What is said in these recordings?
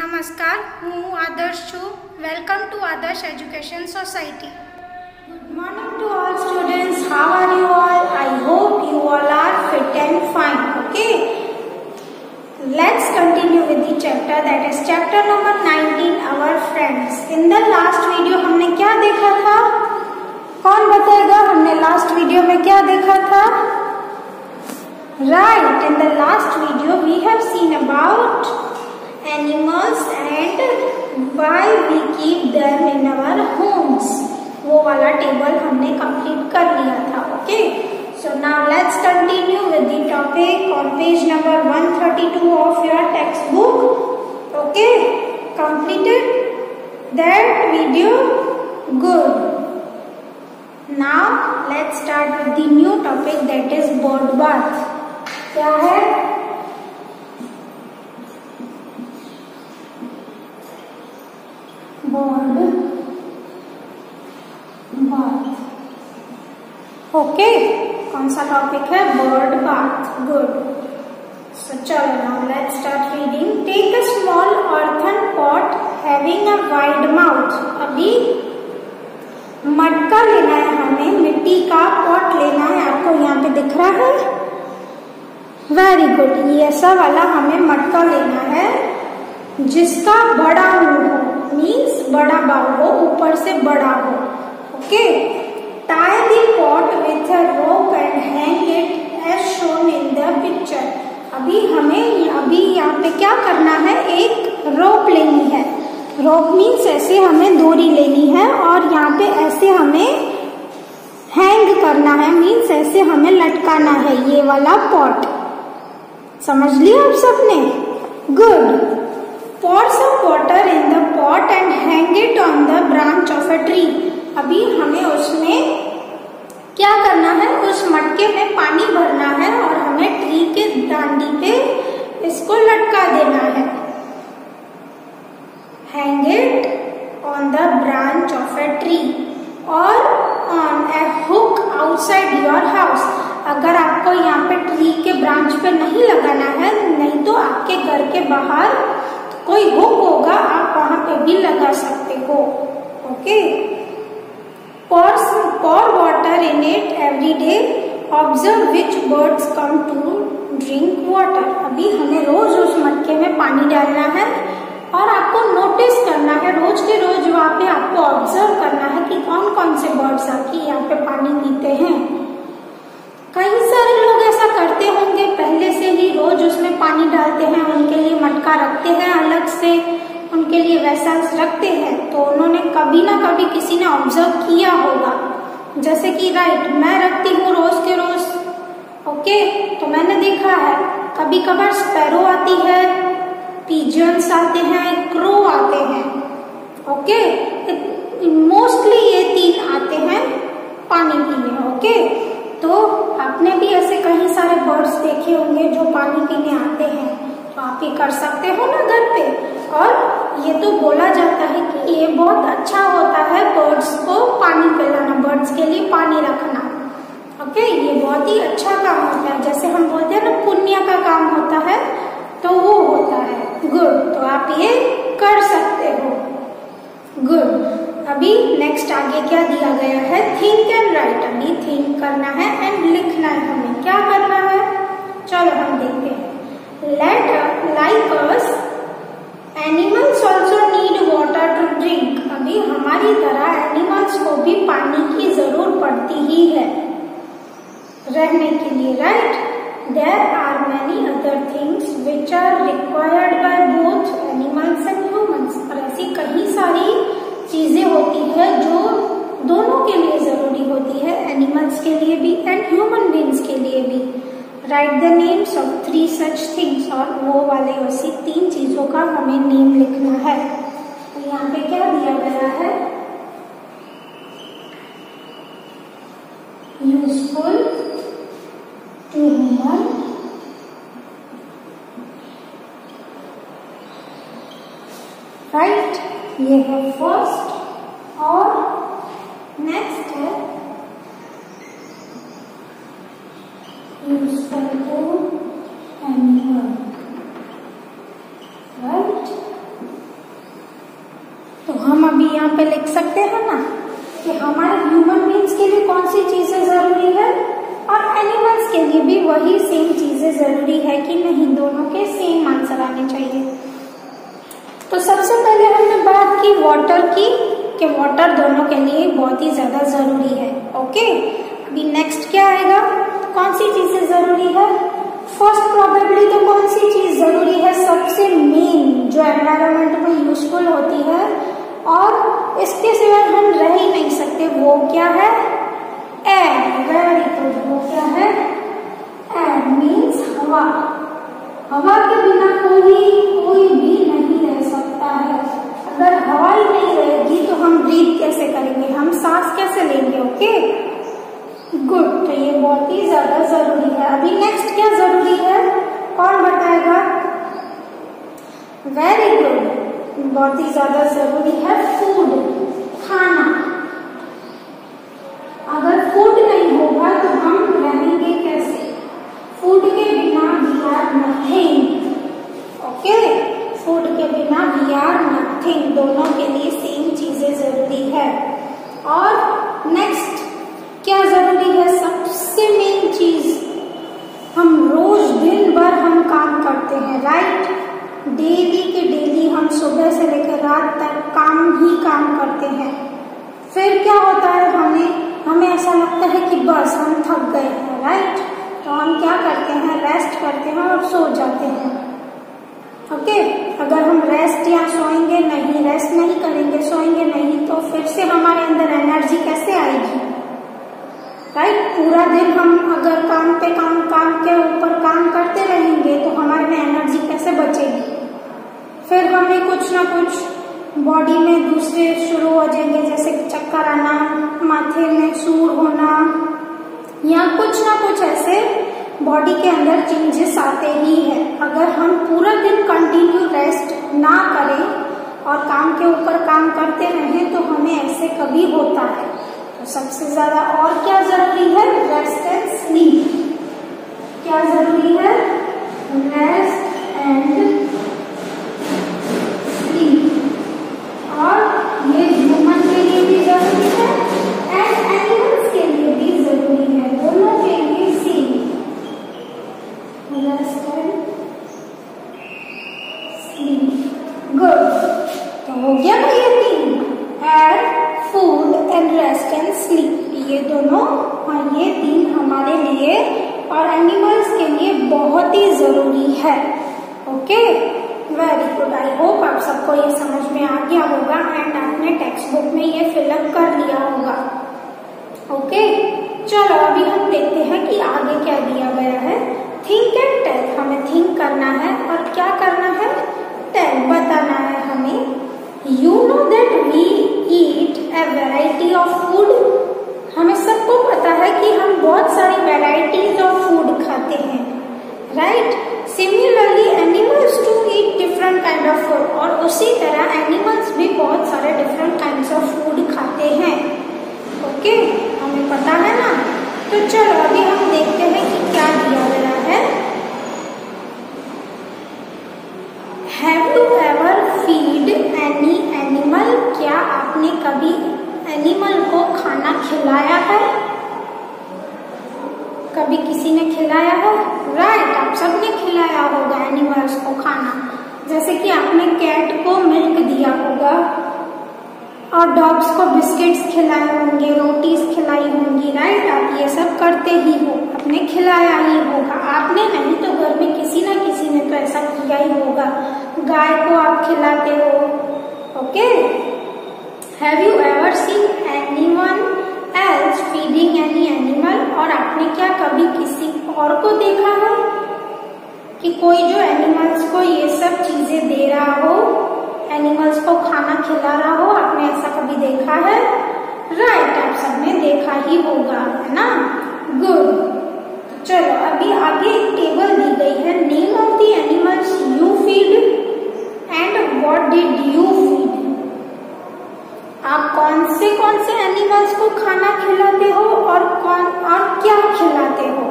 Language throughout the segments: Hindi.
नमस्कार હું આદર્શ છું welcome to Adarsh Education Society Good morning to all students. How are you all? I hope you all are fit and fine. Okay. Let's continue with the chapter that is chapter number 19 our friends. In the last video हमने क्या देखा था कौन बताएगा हमने लास्ट वीडियो में क्या देखा था Right, in the last video we have seen about animals and why we keep them in our homes. वो वाला टेबल हमने कंप्लीट कर लिया था okay so now let's continue with the topic on page number 132 of your text book okay completed that video good now let's start with the new topic that is bird bath क्या है? बर्ड बाथ ओके कौन सा टॉपिक है? बर्ड बाथ गुड सो चलो now let's start reading take a small earthen pot having a wide mouth अभी मटका लेना है हमें, मिट्टी का पॉट लेना है। आपको यहाँ पे दिख रहा है? वेरी गुड ये ऐसा वाला हमें मटका लेना है, जिसका बड़ा मुँह हो। मीन्स बड़ा बाल हो, ऊपर से बड़ा हो okay tie the pot with a rope and hang it as shown in the picture अभी हमें अभी यहाँ पे क्या करना है? एक रोप लेनी है। रोप मीन्स ऐसे हमें डोरी लेनी है और यहाँ पे ऐसे हमें हैंग करना है। मीन्स ऐसे हमें लटकाना है ये वाला पॉट समझ लिया आप सबने? Good pour some water in the pot and hang it on the branch of a tree. अभी हमें उसमें क्या करना है? उस मटके में पानी भरना है और हमें ट्री के डांडी पे इसको लटका देना है। Hang it on the branch of a tree और on a hook outside your house अगर आपको यहाँ पे ट्री के ब्रांच पे नहीं लगाना है नहीं तो आपके घर के बाहर कोई हुक होगा आप वहाँ पे भी लगा सकते हो okay pour pour water in it every day, observe which birds come to drink water. अभी हमें रोज उस मटके में पानी डालना है और आपको नोटिस करना है, रोज के रोज वहाँ पे आपको ऑब्ज़र्व करना है कि कौन कौन से बर्ड्स आके यहाँ पे पानी पीते हैं। कई सारे लोग ऐसा करते होंगे, पहले से ही रोज उसमें पानी डालते हैं, उनके लिए मटका रखते हैं अलग से, उनके लिए वैसा रखते हैं। तो उन्होंने कभी ना कभी किसी ने ऑब्ज़र्व किया होगा। जैसे कि राइट, मैं रखती हूँ रोज के रोज। ओके तो मैंने देखा है कभी कभार स्पैरो आती है, पीजन्स आते हैं, क्रो आते हैं। ओके मोस्टली ये तीन आते हैं पानी पीने ओके। तो आपने भी ऐसे कई सारे बर्ड्स देखे होंगे जो पानी पीने आते हैं तो आप ये कर सकते हो ना घर पे। और ये तो बोला जाता है कि ये बहुत अच्छा होता है बर्ड्स को पानी पिलाना। बर्ड्स के लिए पानी रखना। ओके ये बहुत ही अच्छा काम होता है। जैसे हम बोलते हैं ना, पुण्य का काम होता है तो वो होता है। गुड तो आप ये कर सकते हो। गुड अभी नेक्स्ट आगे क्या दिया गया है? थिंक एंड राइट अभी थिंक करना है एंड लिखना है हमें। क्या करना है? चलो हम देखते हैं। Let like animals also to drink अभी हमारी तरह एनिमल्स को भी पानी की ज़रूरत पड़ती ही है। रहने के लिए right there are many other things which are required by both animals and humans और ऐसी कई सारी चीज़ें होती है जो दोनों के लिए ज़रूरी होती है एनिमल्स के लिए भी एंड ह्यूमन बींग्स के लिए भी। Write the names of three such things और वो वाले वैसी तीन चीज़ों का हमें नेम लिखना है। यहाँ पे क्या दिया गया है? यूजफुल टू ह्यूमन राइट ये है फ़र्स्ट और नेक्स्ट है। यूजफुल टू एनिमल राइट हम भी यहाँ पे लिख सकते हैं ना कि हमारे ह्यूमन बींग्स के लिए कौन सी चीज़ें ज़रूरी है और एनिमल्स के लिए भी वही सेम चीज़ें ज़रूरी है कि नहीं, दोनों के सेम आंसर आने चाहिए। तो सबसे पहले हमने बात की वाटर की, कि वाटर दोनों के लिए बहुत ही ज़्यादा ज़रूरी है। ओके अभी नेक्स्ट क्या आएगा? कौन सी चीज़ें ज़रूरी है? फ़र्स्ट प्रोबेबली तो कौन सी चीज़ ज़रूरी है? सबसे मेन जो एनवायरमेंट में यूजफुल होती है और इसके सिवा हम रह ही नहीं सकते। वो क्या है? एयर गुड वो क्या है? एयर मीन्स हवा। हवा के बिना कोई कोई भी नहीं रह सकता है। अगर हवा ही नहीं रहेगी तो हम ब्रीथ कैसे करेंगे? हम सांस कैसे लेंगे ओके गुड तो ये बहुत ही ज़्यादा ज़रूरी है। अभी नेक्स्ट क्या ज़रूरी है कौन बताएगा वेरी गुड बहुत ही ज़्यादा ज़रूरी है फ़ूड खाना। अगर फ़ूड नहीं होगा तो हम रहेंगे कैसे? फ़ूड के बिना we are nothing okay food के बिना वी आर नथिंग दोनों के लिए सेम चीज़ें ज़रूरी है और नेक्स्ट क्या ज़रूरी है सबसे मेन चीज़ हम रोज दिन भर हम काम करते हैं राइट डेली के डेली हम सुबह से लेकर रात तक काम ही काम करते हैं फिर क्या होता है हमें हमें ऐसा लगता है कि बस हम थक गए हैं राइट तो हम क्या करते हैं रेस्ट करते हैं और सो जाते हैं। ओके? अगर हम रेस्ट या सोएँगे नहीं रेस्ट नहीं करेंगे, सोएँगे नहीं तो फिर से हमारे अंदर एनर्जी कैसे आएगी? राइट पूरा दिन हम अगर काम पे काम काम के ऊपर काम करते रहेंगे तो हमारे में एनर्जी कैसे बचेगी? फिर हमें कुछ ना कुछ बॉडी में दूसरे शुरू हो जाएँगे, जैसे चक्कर आना, माथे में सूर होना, या कुछ ना कुछ ऐसे बॉडी के अंदर चेंजेस आते ही है। अगर हम पूरा दिन कंटिन्यू रेस्ट ना करें और काम के ऊपर काम करते रहें तो हमें ऐसे कभी होता है। तो सबसे ज़्यादा और क्या ज़रूरी है? रेस्ट एंड स्लीप क्या ज़रूरी है? रेस्ट एंड गया ना ये तीन air food and rest and sleep ये दोनों और ये तीन हमारे लिए और एनिमल्स के लिए बहुत ही ज़रूरी है। Okay very good I hope आप सबको ये समझ में आ गया होगा एंड आपने टेक्स्ट बुक में ये फिलअप कर लिया होगा। ओके चलो, अभी हम देखते हैं कि आगे क्या दिया गया है। थिंक एंड टेल हमें थिंक करना है और क्या करना है? टेल बताना है हमें। You know that we eat a variety of food हमें सबको पता है कि हम बहुत सारी वेराइटीज ऑफ़ फ़ूड खाते हैं right similarly animals too eat different kind of food और उसी तरह एनिमल्स भी बहुत सारे डिफरेंट काइंड ऑफ़ फ़ूड खाते हैं। Okay okay? हमें पता है ना? तो चलो, अभी हम देखते हैं कि क्या दिया गया है have you ever feed any animal क्या आपने कभी एनिमल को खाना खिलाया है? कभी किसी ने खिलाया है? राइट आप सबने खिलाया होगा एनिमल्स को खाना। जैसे कि आपने कैट को मिल्क दिया होगा। और डॉग्स को बिस्किट्स खिलाए होंगे, रोटीज खिलाई होंगी राइट आप ये सब करते ही हो, आपने खिलाया ही होगा। आपने नहीं तो घर में किसी ना किसी ने तो ऐसा किया ही होगा। गाय को आप खिलाते हो okay have you ever seen anyone else feeding any animal और आपने क्या कभी किसी और को देखा है? कि कोई जो एनिमल्स को ये सब चीज़ें दे रहा हो एनिमल्स को खाना खिला रहा हो, आपने ऐसा कभी देखा है? राइट आप सबने देखा ही होगा, है ना? गुड चलो, अभी आगे एक टेबल दी गई है name of the animals you feed and what did you आप कौन से कौन से एनिमल्स को खाना खिलाते हो और कौन, और क्या खिलाते हो?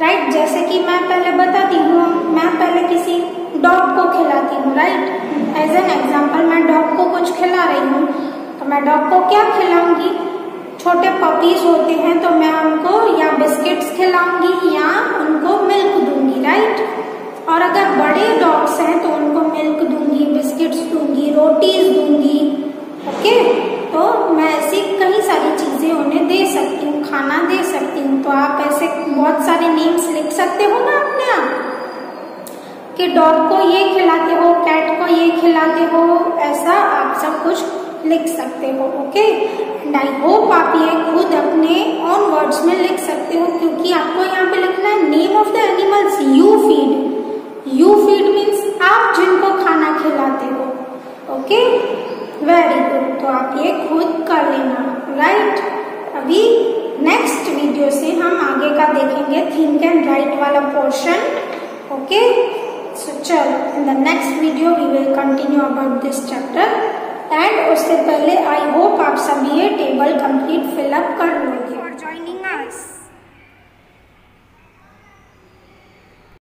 राइट? जैसे कि मैं पहले बताती हूँ, मैं पहले किसी डॉग को खिलाती हूँ राइट एज एन एग्ज़ाम्पल मैं डॉग को कुछ खिला रही हूँ तो मैं डॉग को क्या खिलाऊँगी? छोटे पपीज होते हैं तो मैं उनको या बिस्किट्स खिलाऊँगी या उनको मिल्क दूँगी राइट और अगर बड़े डॉग्स हैं तो उनको मिल्क दूँगी बिस्किट्स दूँगी रोटीज दूँगी ओके तो मैं ऐसी कई सारी चीज़ें उन्हें दे सकती हूँ, खाना दे सकती हूँ तो आप ऐसे बहुत सारे नेम्स लिख सकते हो ना अपने आप? कि डॉग को ये खिलाते हो कैट को ये खिलाते हो, ऐसा आप सब कुछ लिख सकते हो ओके एंड आई होप आप ये खुद अपने ऑन वर्ड्स में लिख सकते हो, क्योंकि आपको यहाँ पे लिखना है name of the animals you feed you feed means आप जिनको खाना खिलाते हो ओके वेरी गुड तो आप ये खुद कर लेना राइट अभी नेक्स्ट वीडियो से हम देखेंगे थिंक एंड राइट वाला पोर्शन ओके सो चलो in the next video we will continue about this chapter and उससे पहले आई होप आप सभी ये टेबल कंप्लीट फिलअप कर लोगे. For joining us.